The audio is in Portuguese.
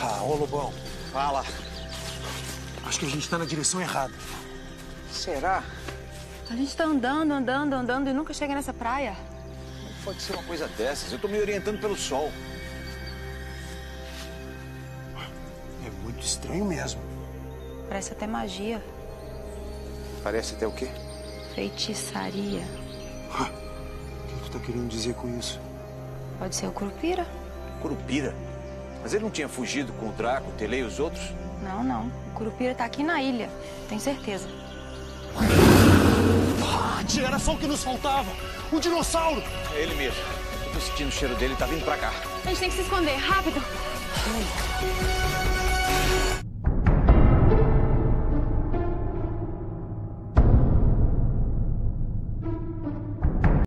Ah, ô Lobão, Fala. acho que a gente tá na direção errada. Será? A gente tá andando, andando, andando e nunca chega nessa praia. Pode ser uma coisa dessas. Eu tô me orientando pelo sol. É muito estranho mesmo. Parece até magia, Parece até o quê? feitiçaria. O que tu tá querendo dizer com isso? Pode ser o Curupira? Curupira. Mas ele não tinha fugido com o Draco, o Tele e os outros? Não, não. O Curupira tá aqui na ilha, tenho certeza. Ah, tia, era só o que nos faltava. Um dinossauro. É ele mesmo. Eu tô sentindo o cheiro dele, tá vindo pra cá. A gente tem que se esconder, rápido!